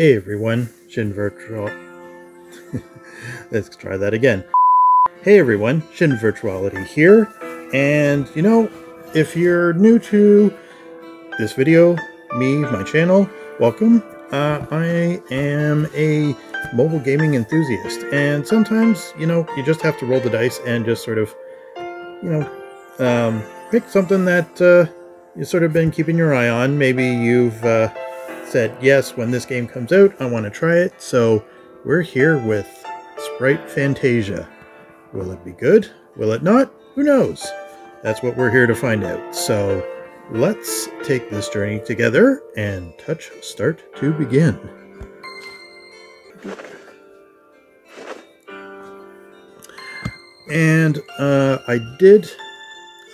Hey everyone, Shin Virtual. Let's try that again. Hey everyone, Shin Virtuality here. And you know, if you're new to this video, me, my channel, welcome. Uh, I am a mobile gaming enthusiast, and sometimes, you know, you just have to roll the dice and just sort of, you know, um, pick something that uh, you've sort of been keeping your eye on. Maybe you've uh, said, yes, when this game comes out, I want to try it. So we're here with Sprite Fantasia. Will it be good? Will it not? Who knows? That's what we're here to find out. So let's take this journey together and touch start to begin. And uh, I did,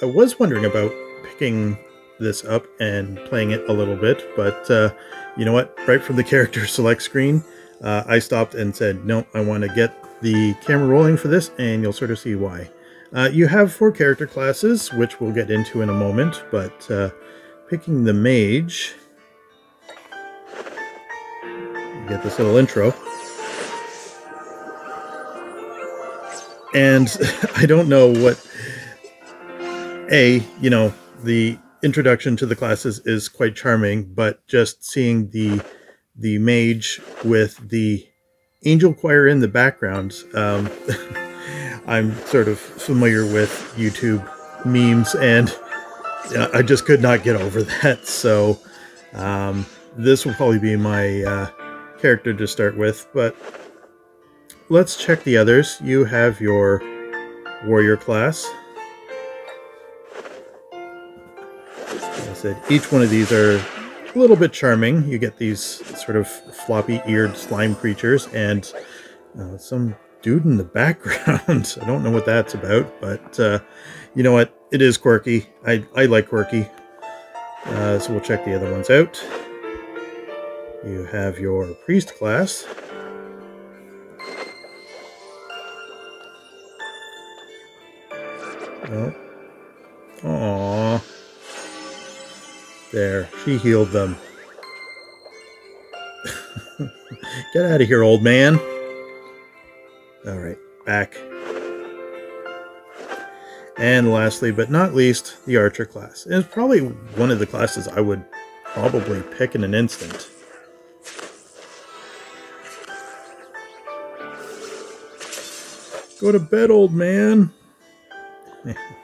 I was wondering about picking this up and playing it a little bit, but uh, you know what? Right from the character select screen, uh, I stopped and said, no, I want to get the camera rolling for this, and you'll sort of see why. Uh, you have four character classes, which we'll get into in a moment, but uh, picking the mage, get this little intro. And I don't know what, A, you know, the introduction to the classes is quite charming, but just seeing the the mage with the angel choir in the background, um, I'm sort of familiar with YouTube memes, and I just could not get over that. So um, this will probably be my uh, character to start with, but let's check the others. You have your warrior class. Said, each one of these are a little bit charming. You get these sort of floppy-eared slime creatures and uh, some dude in the background. I don't know what that's about, but uh, you know what? It is quirky. I, I like quirky. Uh, so we'll check the other ones out. You have your priest class. Oh. Aww. There, she healed them. Get out of here, old man. All right, back. And lastly, but not least, the archer class. It's probably one of the classes I would probably pick in an instant. Go to bed, old man.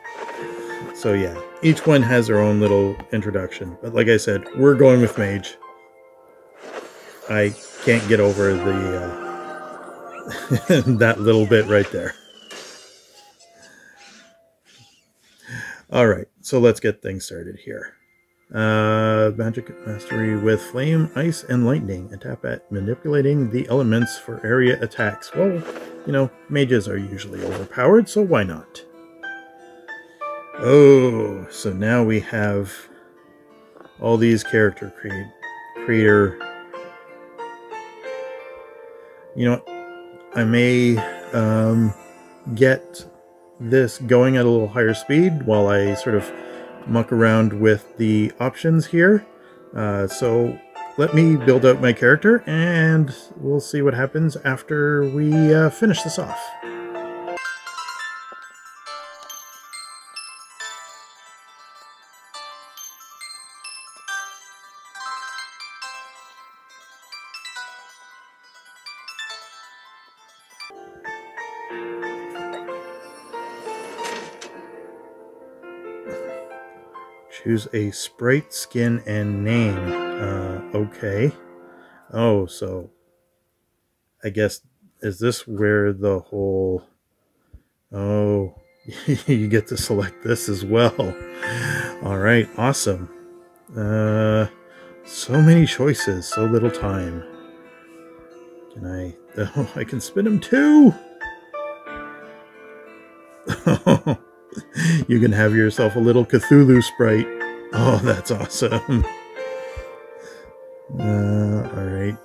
so yeah, each one has their own little introduction. But like I said, we're going with Mage. I can't get over the uh, that little bit right there. All right, so let's get things started here. Uh, magic mastery with flame, ice, and lightning. And tap at manipulating the elements for area attacks. Well, you know, mages are usually overpowered, so why not? Oh, so now we have all these character create creator. You know, I may um, get this going at a little higher speed while I sort of muck around with the options here. Uh, so let me build out my character and we'll see what happens after we uh, finish this off. Choose a sprite, skin, and name. Uh, okay. Oh, so I guess is this where the whole oh you get to select this as well. All right, awesome. Uh, so many choices, so little time. Can I? Oh, I can spin them too. you can have yourself a little Cthulhu sprite. Oh, that's awesome. Uh, all right.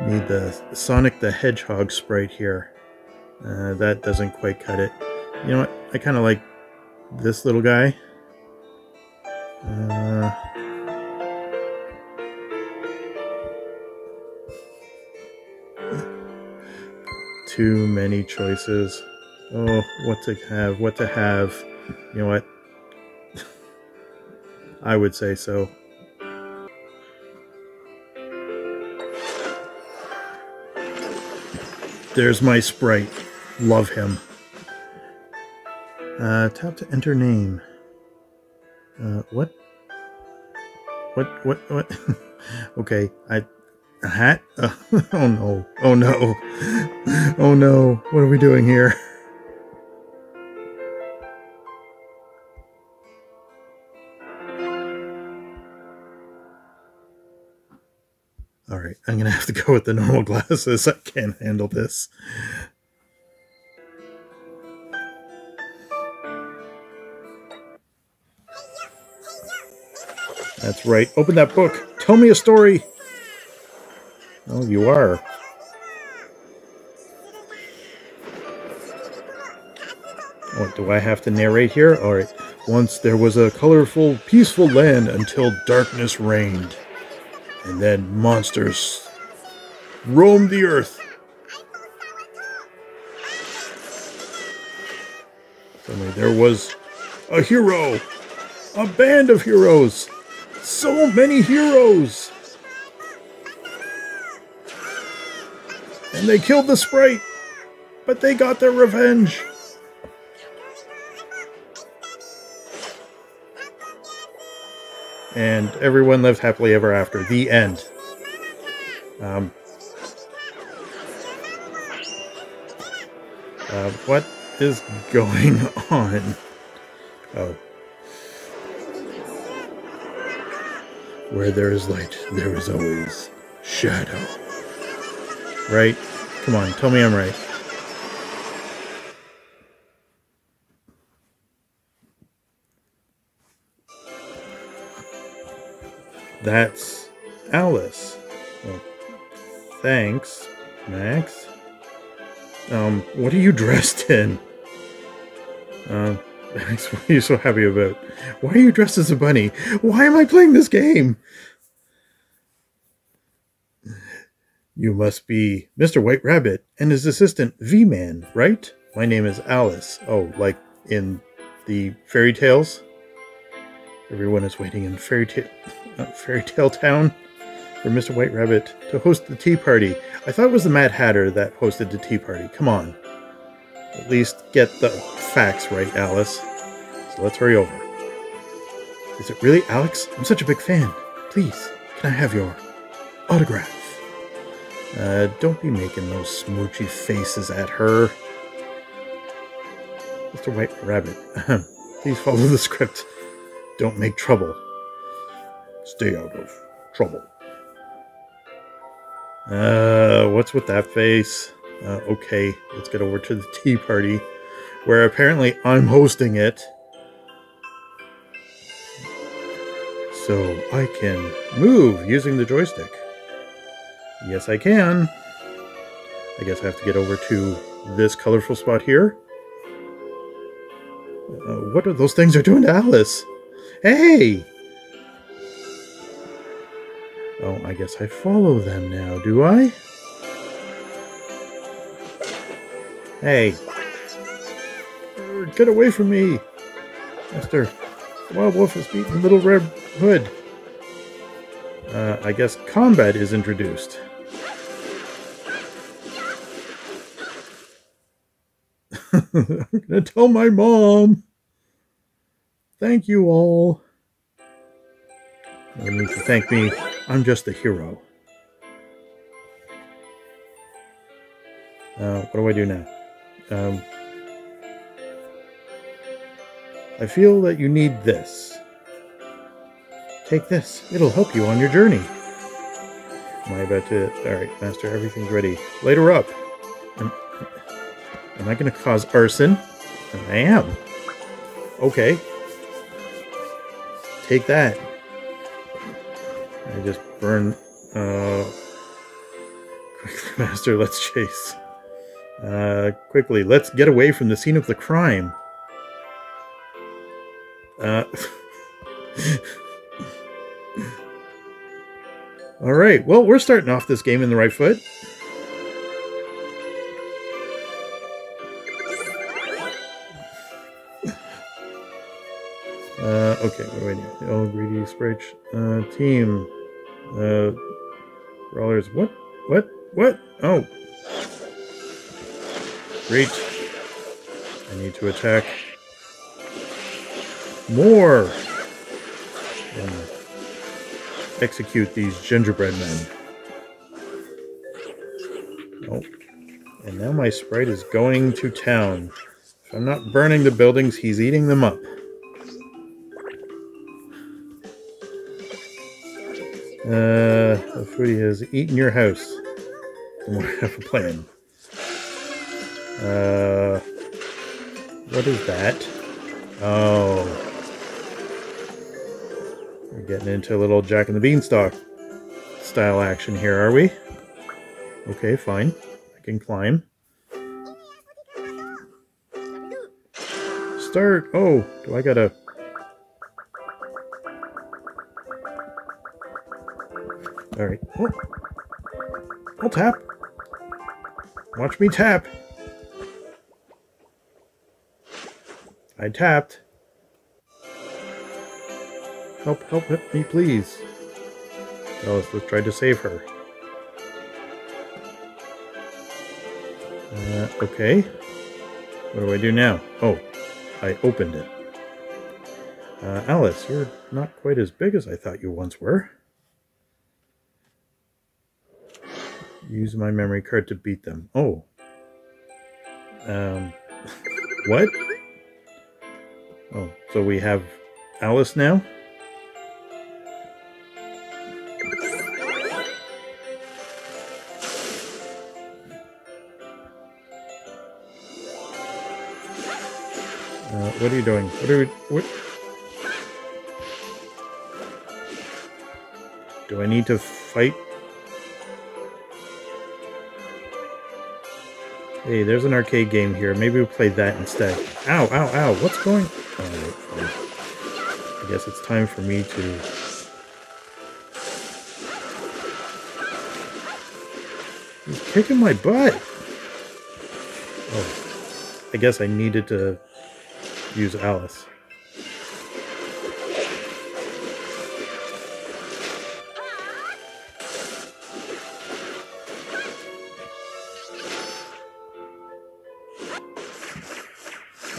Need the Sonic the Hedgehog sprite here. Uh, that doesn't quite cut it. You know what? I kind of like this little guy. Uh, too many choices. Oh, what to have, what to have. You know what? I would say so. There's my sprite. Love him. Uh, tap to enter name. Uh, what? What, what, what? okay, I... A hat? Uh, oh no. Oh no. Oh no. What are we doing here? I'm gonna have to go with the normal glasses. I can't handle this. That's right. Open that book. Tell me a story. Oh, you are. What, do I have to narrate here? Alright. Once there was a colorful, peaceful land until darkness reigned. And then monsters roamed the earth. Suddenly there was a hero, a band of heroes, so many heroes. And they killed the sprite, but they got their revenge. And everyone lived happily ever after. The end. Um, uh, what is going on? Oh. Where there is light, there is always shadow. Right? Come on, tell me I'm right. That's Alice. Well, thanks, Max. Um, what are you dressed in? Uh, Max, what are you so happy about? Why are you dressed as a bunny? Why am I playing this game? You must be Mr. White Rabbit and his assistant V-Man, right? My name is Alice. Oh, like in the fairy tales? Everyone is waiting in fairy tale uh, Fairy Tale Town for Mr. White Rabbit to host the tea party. I thought it was the Mad Hatter that hosted the tea party. Come on. At least get the facts right, Alice. So let's hurry over. Is it really Alex? I'm such a big fan. Please, can I have your autograph? Uh, don't be making those smoochy faces at her. Mr. White Rabbit, please follow the script. Don't make trouble. Stay out of trouble. Uh, what's with that face? Uh, okay, let's get over to the tea party, where apparently I'm hosting it. So I can move using the joystick. Yes, I can. I guess I have to get over to this colorful spot here. Uh, what are those things are doing to Alice? Hey! Oh, I guess I follow them now, do I? Hey! Get away from me! Mister, the wild wolf has beaten Little Red Hood. Uh, I guess combat is introduced. I'm gonna tell my mom. Thank you all. You need to thank me I'm just a hero. Uh, what do I do now? Um, I feel that you need this. Take this. It'll help you on your journey. Am I about to... Alright, Master, everything's ready. Light her up. Am, am I going to cause arson? I am. Okay. Take that. Burn. Uh, quickly, Master, let's chase. Uh, quickly, let's get away from the scene of the crime. Uh, all right, well, we're starting off this game in the right foot. Uh, okay, wait, wait, oh, greedy spreadsheet, uh, team. Uh, brawlers. What? What? What? Oh. Great. I need to attack more and execute these gingerbread men. Oh. And now my sprite is going to town. If I'm not burning the buildings, he's eating them up. Uh, foodie has eaten your house. And we have a plan. Uh, what is that? Oh. We're getting into a little Jack and the Beanstalk style action here, are we? Okay, fine. I can climb. Start. Oh, do I gotta... Alright. Oh. I'll tap. Watch me tap. I tapped. Help, help, help me, please. Oh, let's, let's try to save her. Uh, okay. What do I do now? Oh, I opened it. Uh, Alice, you're not quite as big as I thought you once were. Use my memory card to beat them. Oh. Um, what? Oh, so we have Alice now? Uh, what are you doing? What are we... What? Do I need to fight Hey, there's an arcade game here. Maybe we'll play that instead. Ow, ow, ow. What's going... I guess it's time for me to... He's kicking my butt! Oh. I guess I needed to use Alice.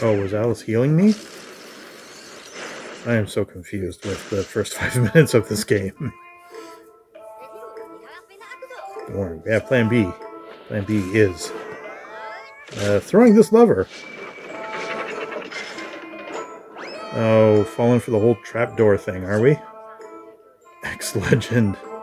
Oh, was Alice healing me? I am so confused with the first five minutes of this game. We have plan B. Plan B is uh, throwing this lever. Oh, falling for the whole trapdoor thing, are we? X-Legend. Alright,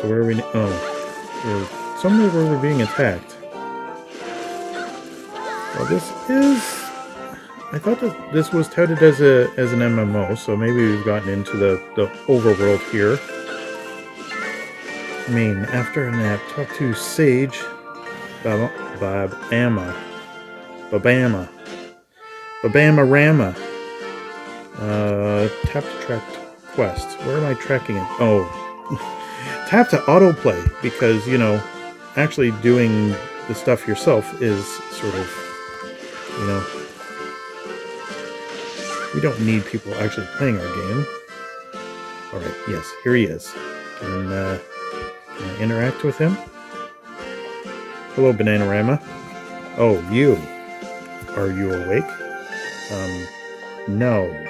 so where are we... Oh. We're somewhere where we're being attacked. Well, this is... I thought that this was touted as a as an MMO, so maybe we've gotten into the, the overworld here. I mean, after a nap, talk to Sage Bab Babama. Babama. Babama Rama. Uh, tap to track quest. Where am I tracking it? Oh. tap to autoplay because, you know, actually doing the stuff yourself is sort of, you know, we don't need people actually playing our game. Alright, yes, here he is. Can, uh, can I interact with him? Hello, Bananarama. Oh, you. Are you awake? Um, no.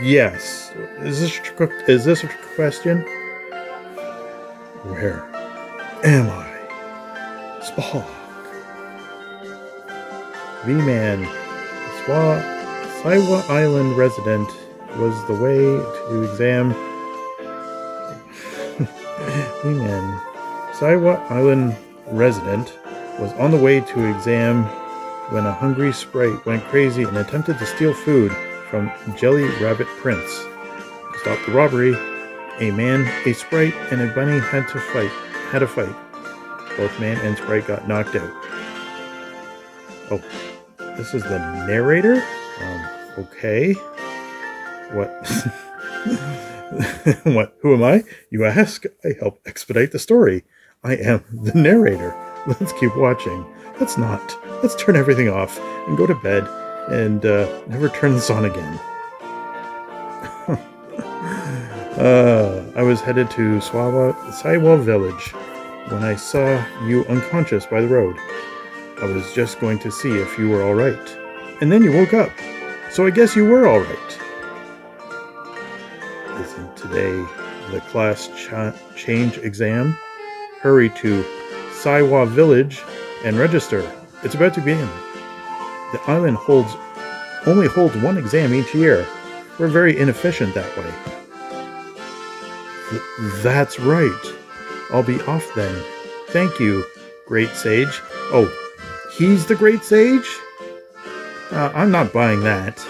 Yes. Is this is this a question? Where am I? Spock. V-Man. Swa Saiwa Island resident was the way to exam V-Man. Saiwa Island resident was on the way to exam when a hungry sprite went crazy and attempted to steal food from Jelly Rabbit Prince. To stop the robbery, a man, a sprite, and a bunny had to fight. Had a fight. Both man and sprite got knocked out. Oh, this is the narrator. Um, okay. What? what? Who am I? You ask? I help expedite the story. I am the narrator. Let's keep watching. Let's not. Let's turn everything off and go to bed and uh, never turn this on again. Uh, I was headed to Swawa, Saiwa village when I saw you unconscious by the road. I was just going to see if you were alright. And then you woke up. So I guess you were alright. Isn't today the class cha change exam? Hurry to Saiwa village and register. It's about to begin. The island holds only holds one exam each year. We're very inefficient that way. Th that's right. I'll be off then. Thank you, Great Sage. Oh, he's the Great Sage? Uh, I'm not buying that.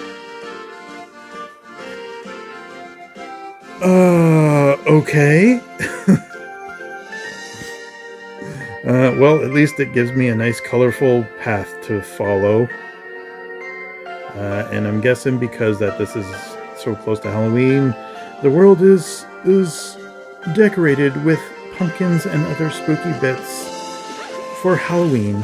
Uh, okay. uh, well, at least it gives me a nice colorful path to follow. Uh, and I'm guessing because that this is so close to Halloween, the world is is decorated with pumpkins and other spooky bits for Halloween.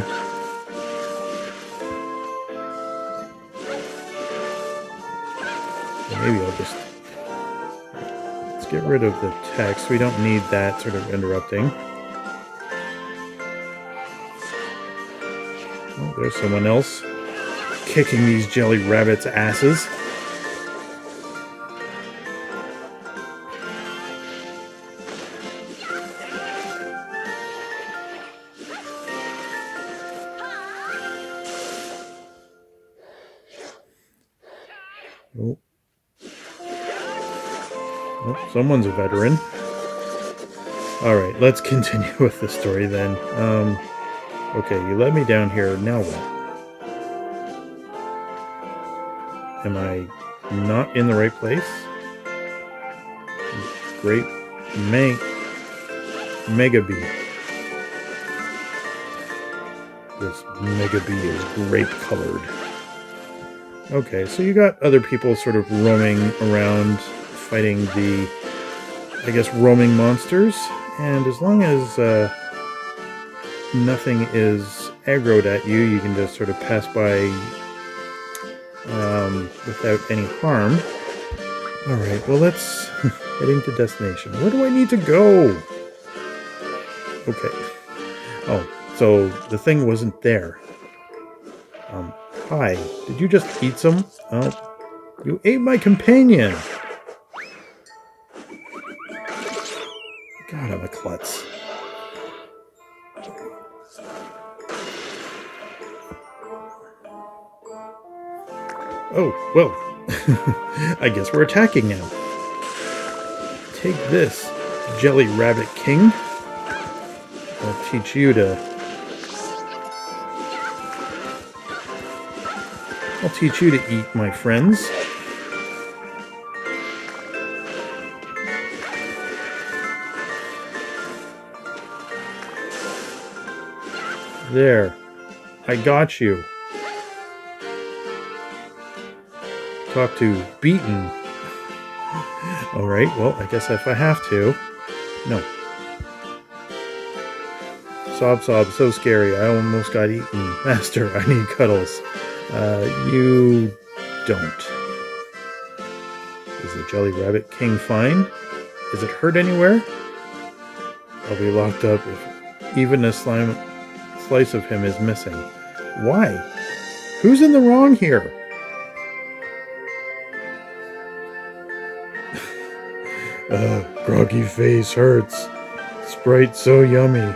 Maybe I'll just let's get rid of the text. We don't need that sort of interrupting. Oh, there's someone else kicking these jelly rabbits' asses. Oh. oh. someone's a veteran. Alright, let's continue with the story then. Um, okay, you let me down here, now what? Am I not in the right place? Great Meg Mega Bee. This Mega Bee is grape colored. Okay, so you got other people sort of roaming around fighting the, I guess, roaming monsters. And as long as uh, nothing is aggroed at you, you can just sort of pass by um, without any harm. Alright, well let's heading to destination. Where do I need to go? Okay. Oh, so the thing wasn't there. Um, hi. Did you just eat some? Oh, you ate my companion! God, I'm a klutz. Oh, well, I guess we're attacking now. Take this, Jelly Rabbit King. I'll teach you to... I'll teach you to eat, my friends. There. I got you. talk to Beaten. Alright, well, I guess if I have to. No. Sob, sob, so scary. I almost got eaten. Master, I need cuddles. Uh, you don't. Is the Jelly Rabbit King fine? Is it hurt anywhere? I'll be locked up if even a slime slice of him is missing. Why? Who's in the wrong here? Uh, groggy face hurts. Sprite so yummy.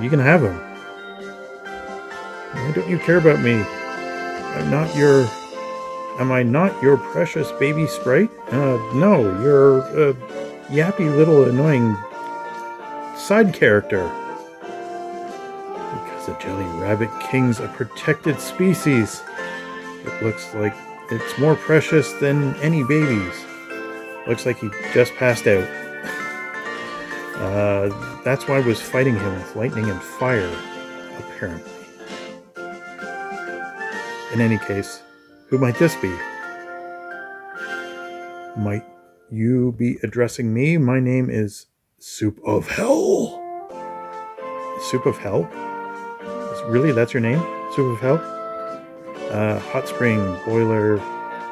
You can have him. Why don't you care about me? Not your... Am I not your precious baby Sprite? Uh, no, you're a yappy little annoying side character. Because the Jelly Rabbit King's a protected species. It looks like it's more precious than any babies. Looks like he just passed out. Uh, that's why I was fighting him with lightning and fire, apparently. In any case, who might this be? Might you be addressing me? My name is Soup of Hell. Soup of Hell? Really, that's your name? Soup of Hell? Uh, hot Spring, Boiler,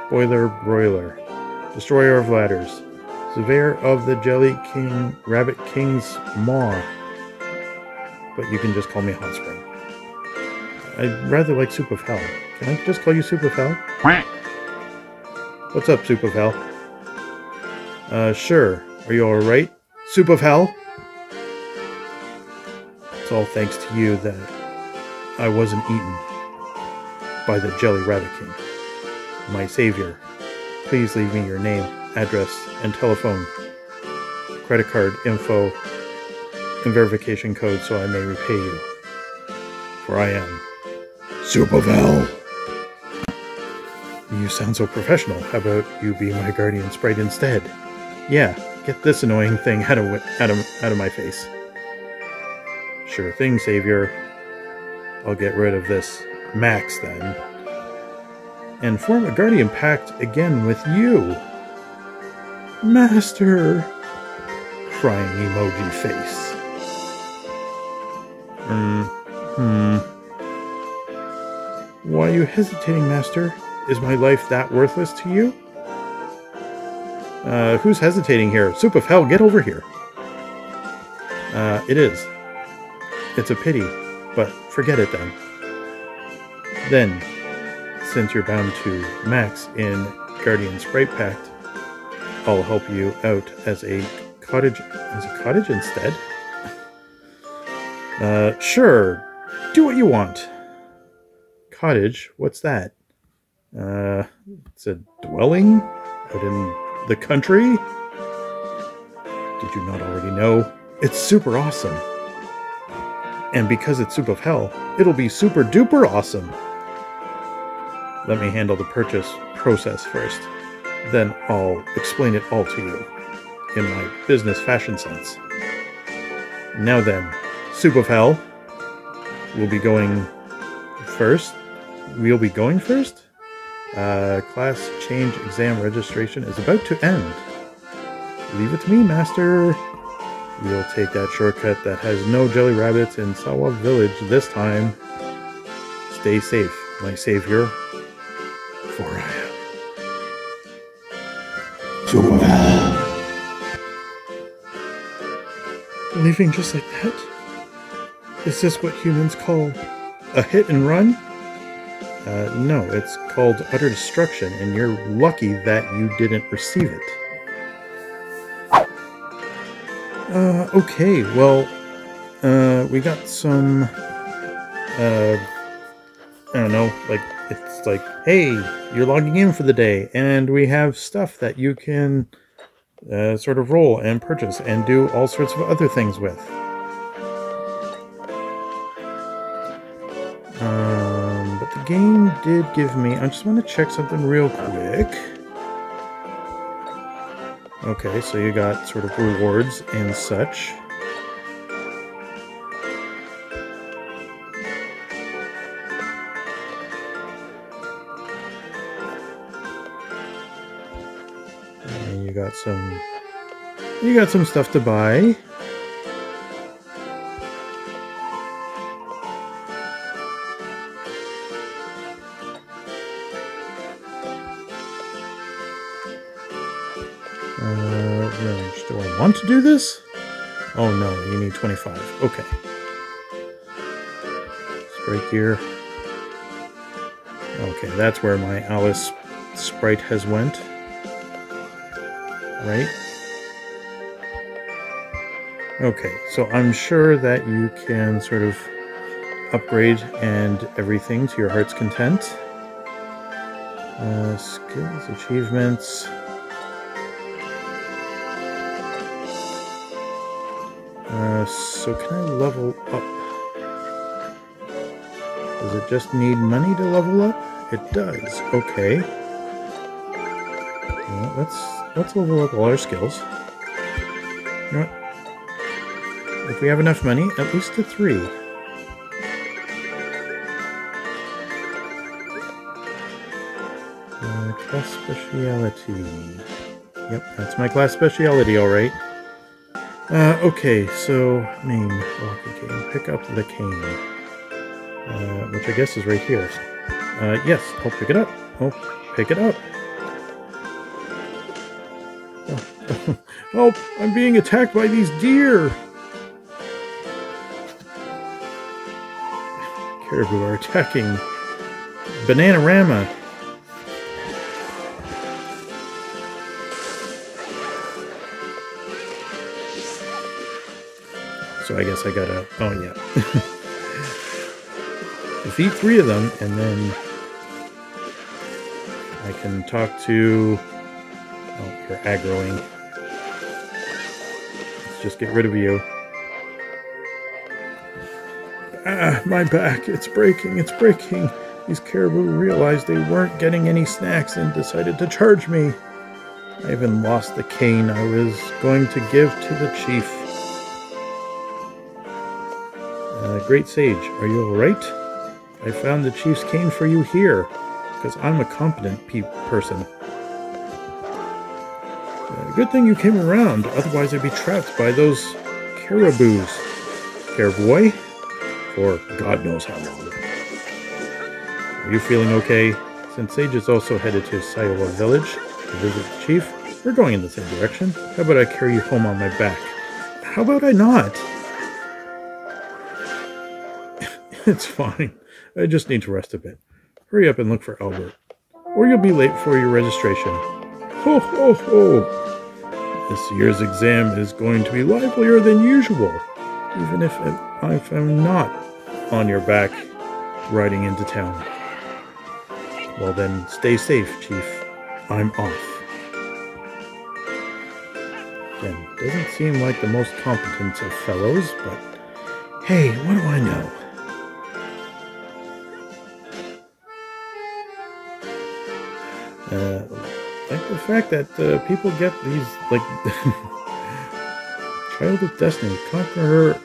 Boiler, Broiler, Destroyer of Ladders, Surveyor of the Jelly King, Rabbit King's Maw. But you can just call me Hot Spring. I'd rather like Soup of Hell. Can I just call you Soup of What's up, of Uh, sure. Are you alright? Of It's all thanks to you that I wasn't eaten by the Jelly Rabbit King. My savior, please leave me your name, address, and telephone, credit card info, and verification code so I may repay you. For I am Hell. You sound so professional. How about you be my guardian sprite instead? Yeah, get this annoying thing out of out of out of my face. Sure thing, Savior. I'll get rid of this Max then. And form a Guardian Pact again with you. Master! Crying emoji face. Hmm. Hmm. Why are you hesitating, Master? Is my life that worthless to you? Uh, who's hesitating here? Soup of Hell, get over here. Uh, it is. It's a pity, but forget it then. Then, since you're bound to Max in Guardian Sprite Pact, I'll help you out as a cottage as a cottage instead. Uh, sure. Do what you want. Cottage, what's that? Uh, it's a dwelling out in the country? Did you not already know? It's super awesome. And because it's soup of hell, it'll be super duper awesome. Let me handle the purchase process first. Then I'll explain it all to you in my business fashion sense. Now then, soup of hell. We'll be going first. We'll be going first? Uh, class change exam registration is about to end. Leave it to me, master. We'll take that shortcut that has no jelly rabbits in Sawa Village this time. Stay safe, my savior. For I am. Leaving just like that? Is this what humans call a hit and run? Uh, no, it's called utter destruction, and you're lucky that you didn't receive it. Uh, okay, well, uh, we got some, uh, I don't know, like, it's like, hey, you're logging in for the day, and we have stuff that you can, uh, sort of roll and purchase and do all sorts of other things with. Game did give me, I just want to check something real quick. Okay, so you got sort of rewards and such. And you got some you got some stuff to buy. Do this? Oh no, you need 25. Okay. Sprite gear. Okay, that's where my Alice sprite has went. Right? Okay, so I'm sure that you can sort of upgrade and everything to your heart's content. Uh, skills, achievements. So can I level up? Does it just need money to level up? It does. Okay. Well, let's let's level up all our skills. You know? If we have enough money, at least to three. Uh, class speciality. Yep, that's my class speciality, all right. Uh, okay, so main walking cane. Pick up the cane, uh, which I guess is right here. Uh, yes, I'll pick it up. I'll pick it up. Oh. Help! I'm being attacked by these deer! Caribou are attacking Bananarama. So I guess I gotta... Oh, yeah. Defeat three of them, and then I can talk to... Oh, you're aggroing. Let's just get rid of you. Ah, my back. It's breaking. It's breaking. These caribou realized they weren't getting any snacks and decided to charge me. I even lost the cane I was going to give to the chief. Great Sage, are you alright? I found the chief's cane for you here, because I'm a competent pe person. Uh, good thing you came around, otherwise I'd be trapped by those caribous. Caribou? For God knows how long. Are you feeling okay? Since Sage is also headed to Siowa Village to visit the chief, we're going in the same direction. How about I carry you home on my back? How about I not? it's fine. I just need to rest a bit. Hurry up and look for Albert, or you'll be late for your registration. Ho ho ho! This year's exam is going to be livelier than usual, even if, I'm not on your back riding into town. Well then, stay safe, Chief. I'm off. Again, doesn't seem like the most competent of fellows, but hey, what do I know? Uh, like the fact that uh, people get these, like, Child of Destiny, Conqueror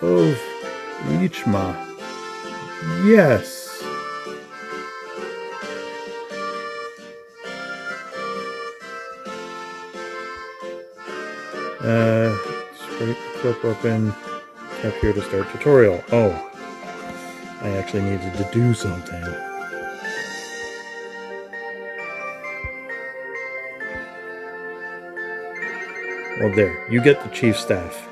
of Lichma. Yes. Uh, straight equip weapon. Tap here to start tutorial. Oh. I actually needed to do something. Well, there. You get the chief staff.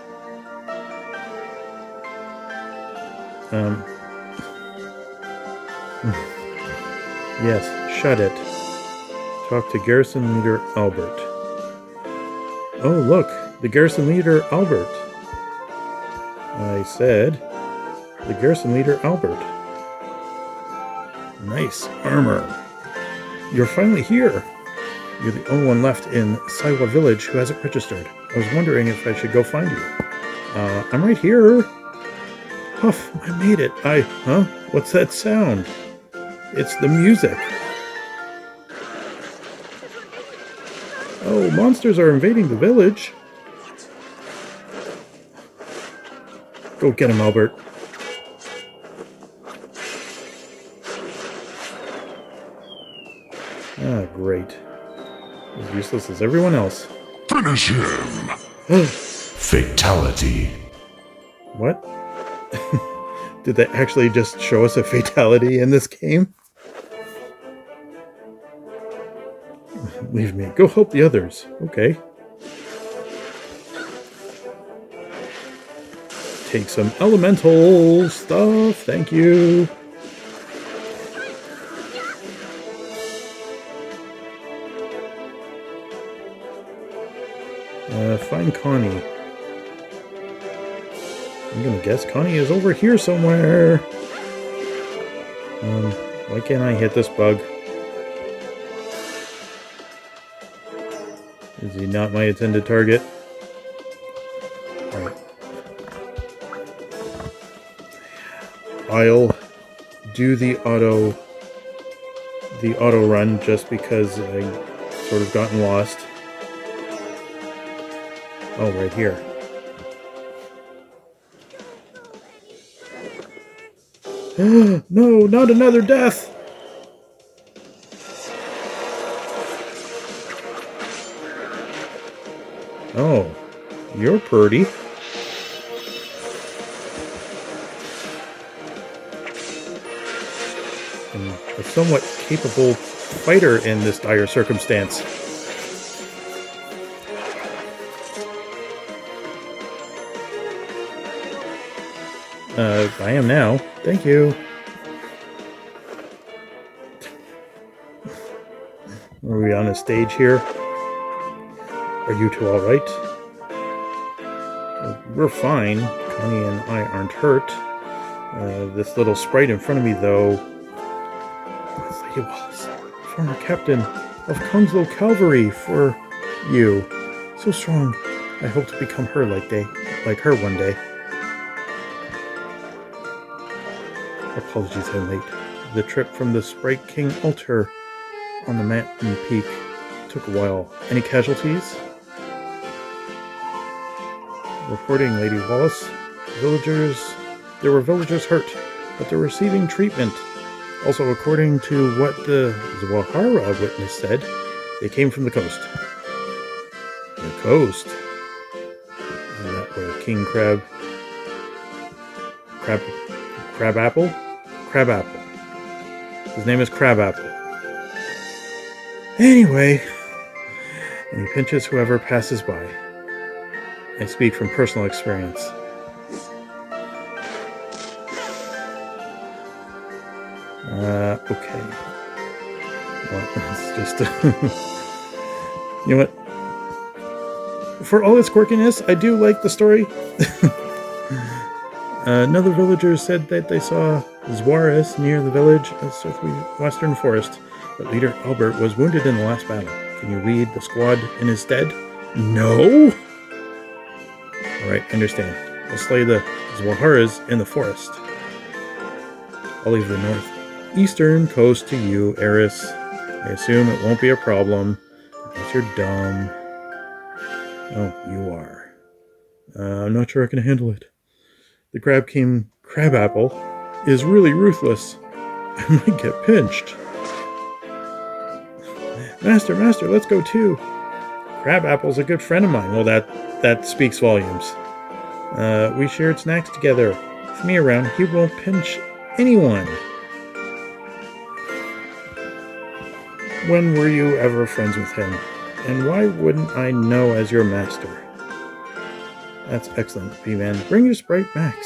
Um. yes, shut it. Talk to garrison leader Albert. Oh, look, the garrison leader Albert. I said, the garrison leader Albert. Nice armor. You're finally here. You're the only one left in Saiwa Village who hasn't registered. I was wondering if I should go find you. Uh, I'm right here. Huff, I made it. I, huh? What's that sound? It's the music. Oh, monsters are invading the village. Go get him, Albert. Ah, great. As useless as everyone else. Finish him! Fatality. What? Did they actually just show us a fatality in this game? Leave me. Go help the others. Okay. Take some elemental stuff. Thank you. Uh, find Connie. I'm gonna guess Connie is over here somewhere. Um, why can't I hit this bug? Is he not my intended target? Alright. I'll do the auto the auto run just because I sort of gotten lost. Oh, right here. no, not another death! Oh, you're pretty. And a somewhat capable fighter in this dire circumstance. Uh, I am now. Thank you. Are we on a stage here? Are you two alright? We're fine. Connie and I aren't hurt. Uh, this little sprite in front of me, though. Lady was. former captain of Congslow Cavalry for you. So strong. I hope to become her like day, like her one day. Apologies I'm late. The trip from the Sprite King altar on the mountain peak took a while. Any casualties? Reporting Lady Wallace, villagers there were villagers hurt, but they're receiving treatment. Also, according to what the Zawahara witness said, they came from the coast. The coast? Isn't that where King Crab Crab Crab Apple? Crab Apple. His name is Crab Apple. Anyway, and he pinches whoever passes by. I speak from personal experience. Uh, okay. Well, it's just. you know what? For all its quirkiness, I do like the story. another villager said that they saw Zuarez near the village of southwestern forest, but leader Albert was wounded in the last battle. Can you lead the squad in his stead? No! Alright, understand. We'll slay the Zwaharas in the forest. I'll leave the northeastern coast to you, Eris. I assume it won't be a problem, unless you're dumb. Oh, you are. Uh, I'm not sure I can handle it. The Crab King Crabapple is really ruthless. I might get pinched. Master, master, let's go too. Crabapple's a good friend of mine. Well, that that speaks volumes. Uh, we shared snacks together. With me around, he won't pinch anyone. When were you ever friends with him? And why wouldn't I know as your master? That's excellent, P-Man. Bring your sprite Max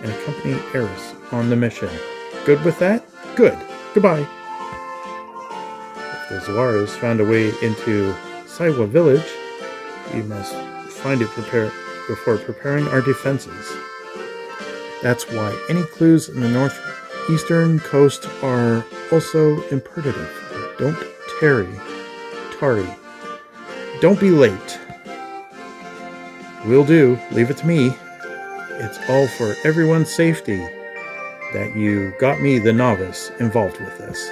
and accompany Eris on the mission. Good with that? Good. Goodbye. If the Zuaras found a way into Saiwa village, we must find it prepare before preparing our defenses. That's why any clues in the northeastern coast are also imperative. Don't tarry. Tarry. Don't be late. Will do. Leave it to me. It's all for everyone's safety that you got me, the novice, involved with this.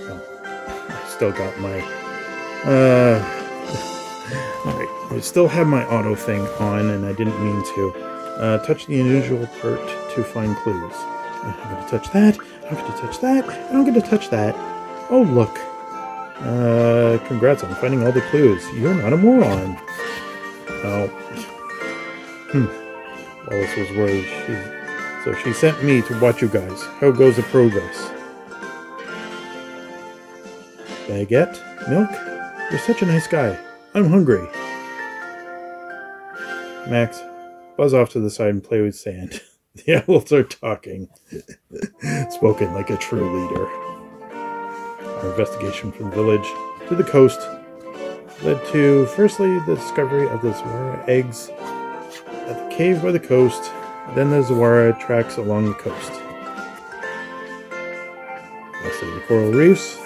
Oh, I still got my. Uh. Alright, I still have my auto thing on, and I didn't mean to. Uh, touch the unusual part to find clues. I'm going to touch that. I'm going to touch that. And I'm going to touch that. Oh, look. Uh, congrats on finding all the clues. You're not a moron. Oh. Hmm. Wallace was worried. She, so she sent me to watch you guys. How goes the progress? Baguette? Milk? You're such a nice guy. I'm hungry. Max, buzz off to the side and play with sand. the are talking. Spoken like a true leader. Our investigation from the village to the coast led to, firstly, the discovery of the Zawara eggs at the cave by the coast, then the Zawara tracks along the coast. Lastly, the coral reefs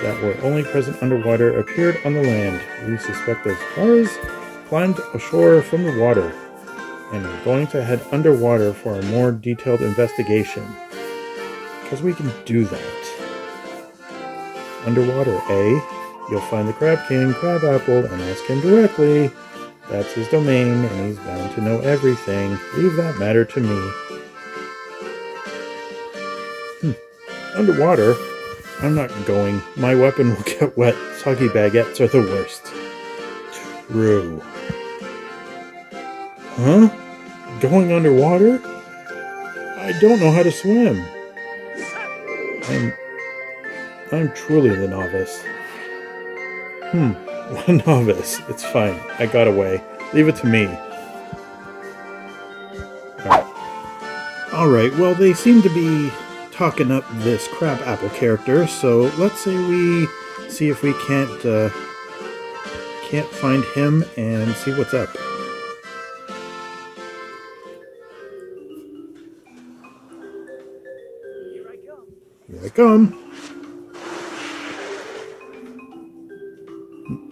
that were only present underwater appeared on the land. We suspect the Zawaras climbed ashore from the water and are going to head underwater for a more detailed investigation. Because we can do that. Underwater, eh? You'll find the Crab King, Crab Apple, and ask him directly. That's his domain, and he's bound to know everything. Leave that matter to me. Hmm. Underwater? I'm not going. My weapon will get wet. Soggy baguettes are the worst. True. Huh? Going underwater? I don't know how to swim. I'm... I'm truly the novice. Hmm, what novice? It's fine. I got away. Leave it to me. Alright, well, they seem to be talking up this crab apple character, so let's say we see if we can't uh, can't find him and see what's up. Here I come.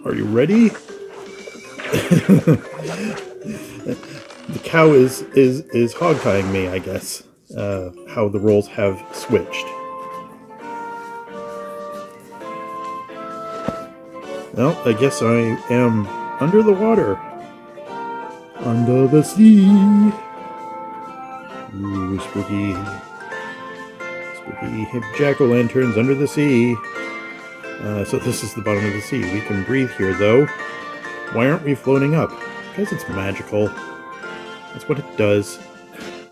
Are you ready? the cow is is is hog tying me, I guess uh, how the roles have switched. Well, I guess I am under the water. Under the sea. Ooh, spooky. Jack-o'-lanterns under the sea. Uh, so this is the bottom of the sea. We can breathe here, though. Why aren't we floating up? Because it's magical. That's what it does.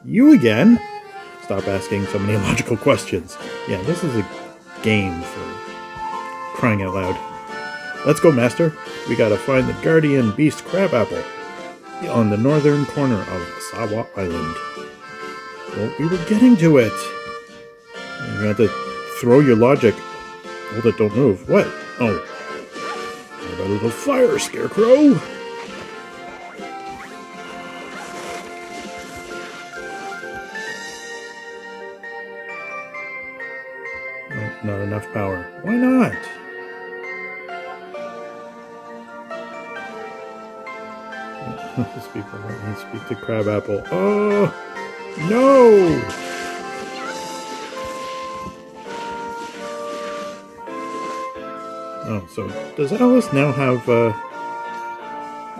You again? stop asking so many illogical questions. Yeah, this is a game for crying out loud. Let's go, Master. We gotta find the Guardian Beast Crabapple on the northern corner of Sawa Island. Well, we were getting to it. You have to throw your logic. Hold it, don't move. What? Oh. How about a little fire, Scarecrow? not enough power. Why not? Me speak to Crabapple. Oh, no! So does Alice now have, uh,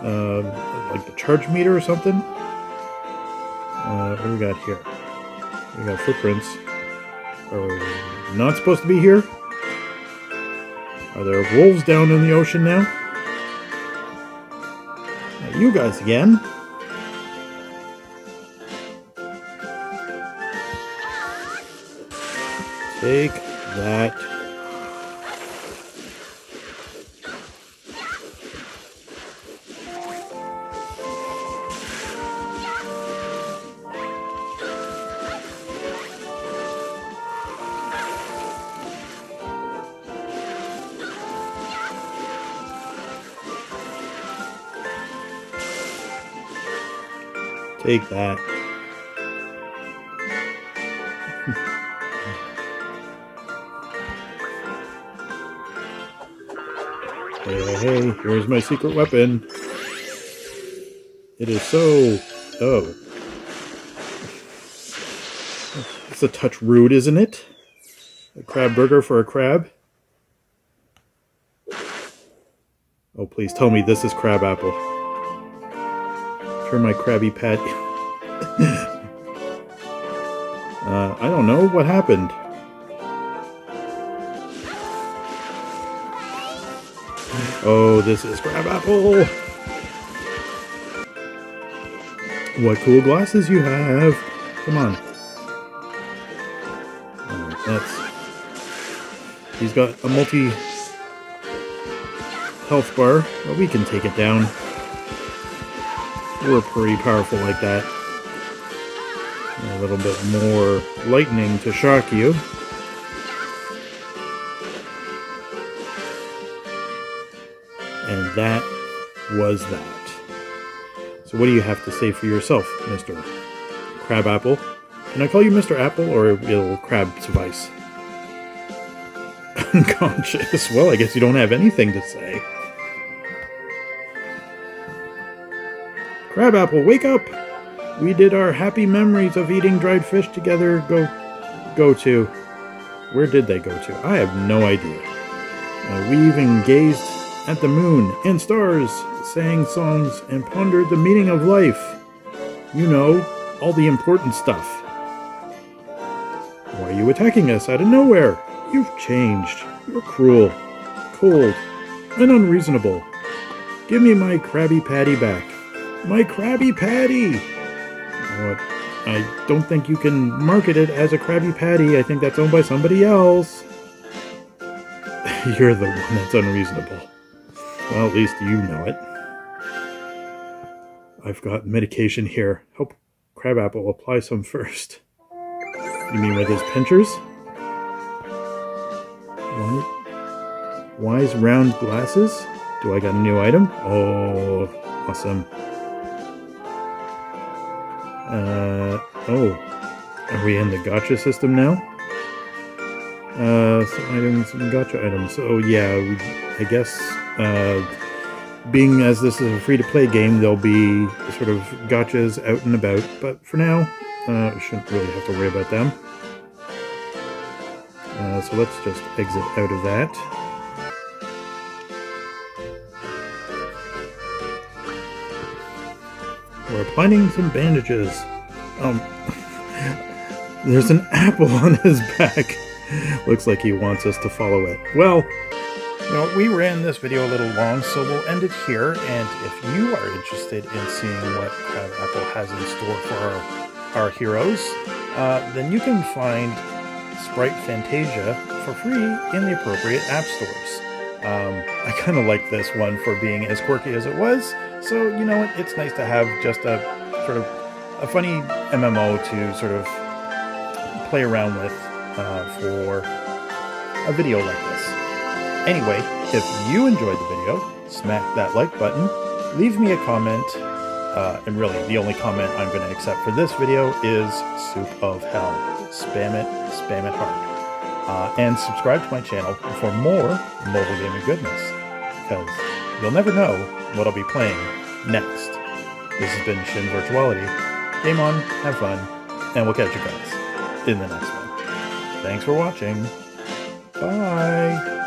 uh, like the charge meter or something? Uh, what do we got here? We got footprints. Or not supposed to be here? Are there wolves down in the ocean now? now you guys again. Take that Take that. hey, hey, hey, here's my secret weapon. It is so... Oh. It's a touch rude, isn't it? A crab burger for a crab? Oh, please tell me this is crab apple For my Krabby Patty. I don't know what happened. Oh, this is Crab Apple. What cool glasses you have. Come on. Oh, that's... He's got a multi health bar. Well, we can take it down We're pretty powerful like that. Little bit more lightning to shock you. And that was that. So what do you have to say for yourself, Mr. Crabapple? Can I call you Mr. Apple, or will Crab suffice? Unconscious. Well, I guess you don't have anything to say. Crabapple, wake up! We did our happy memories of eating dried fish together go go to. Where did they go to? I have no idea. Uh, we even gazed at the moon and stars, sang songs, and pondered the meaning of life. You know, all the important stuff. Why are you attacking us out of nowhere? You've changed. You're cruel, cold, and unreasonable. Give me my Krabby Patty back. My Krabby Patty! I don't think you can market it as a Krabby Patty. I think that's owned by somebody else. You're the one that's unreasonable. Well, at least you know it. I've got medication here. Help Crabapple apply some first. You mean with his pinchers? Wise round glasses? Do I got a new item? Oh, awesome. Uh, oh. Are we in the gacha system now? Uh, some items, some gacha items. Oh yeah, we, I guess, uh, being as this is a free-to-play game, there'll be sort of gachas out and about, but for now, uh, shouldn't really have to worry about them. Uh, so let's just exit out of that. We're planning some bandages. Um, there's an apple on his back. Looks like he wants us to follow it. Well, you know, we ran this video a little long, so we'll end it here. And if you are interested in seeing what Crab Apple has in store for our, our heroes, uh, then you can find Sprite Fantasia for free in the appropriate app stores. Um, I kind of like this one for being as quirky as it was, so you know what? It's nice to have just a sort of a funny MMO to sort of play around with uh, for a video like this. Anyway, if you enjoyed the video, smack that like button, leave me a comment, uh, and really the only comment I'm going to accept for this video is Soup of Hell. Spam it, spam it hard. Uh, and subscribe to my channel for more mobile gaming goodness, because you'll never know what I'll be playing next. This has been Shin Virtuality. Game on, have fun, and we'll catch you guys in the next one. Thanks for watching. Bye.